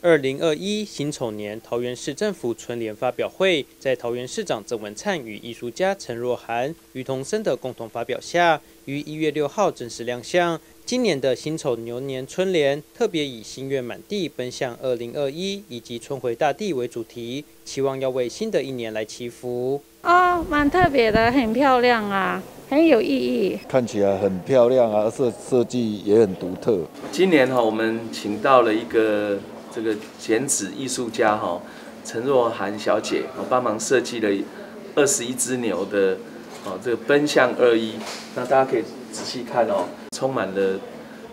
二零二一辛丑年桃园市政府春联发表会，在桃园市长郑文灿与艺术家陈若涵、于同生的共同发表下，于一月六号正式亮相。今年的辛丑牛年春联特别以“心愿满地，奔向二零二一”以及“春回大地”为主题，期望要为新的一年来祈福。哦，蛮特别的，很漂亮啊，很有意义。看起来很漂亮啊，设设计也很独特。今年哈，我们请到了一个。这个剪纸艺术家哈陈若涵小姐，我帮忙设计了二十一只牛的哦，这个奔向二一，那大家可以仔细看哦，充满了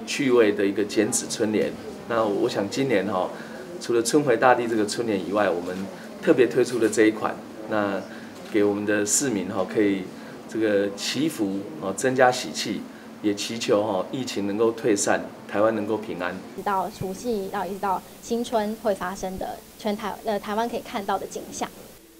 趣味的一个剪纸春联。那我想今年哈，除了春回大地这个春联以外，我们特别推出的这一款，那给我们的市民哈可以这个祈福哦，增加喜气。也祈求哈疫情能够退散，台湾能够平安。直到除夕到一直到新春会发生的全台呃台湾可以看到的景象。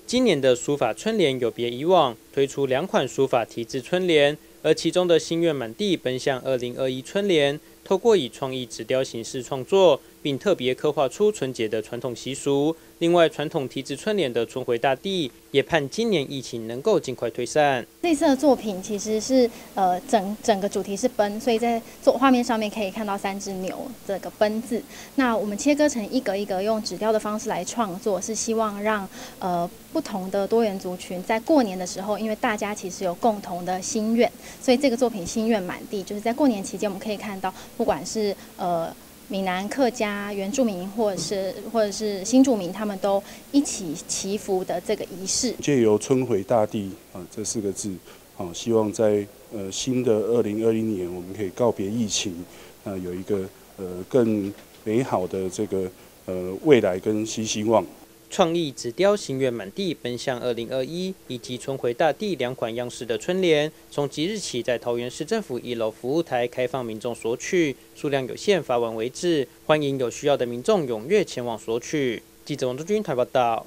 今年的书法春联有别以往，推出两款书法题字春联，而其中的心愿满地奔向二零二一春联。透过以创意纸雕形式创作，并特别刻画出春节的传统习俗。另外，传统题字春联的“春回大地”也盼今年疫情能够尽快退散。这次的作品其实是呃整整个主题是奔，所以在作画面上面可以看到三只牛这个奔字。那我们切割成一格一格，用纸雕的方式来创作，是希望让呃不同的多元族群在过年的时候，因为大家其实有共同的心愿，所以这个作品心愿满地，就是在过年期间我们可以看到。不管是呃闽南客家原住民，或者是或者是新住民，他们都一起祈福的这个仪式，借由“春回大地”啊这四个字，啊，希望在呃新的二零二零年，我们可以告别疫情，啊，有一个呃更美好的这个呃未来跟新希望。创意纸雕“心愿满地，奔向二零二一”以及“春回大地”两款样式的春联，从即日起在桃园市政府一楼服务台开放民众索取，数量有限，发完为止。欢迎有需要的民众踊跃前往索取。记者王忠军台报道。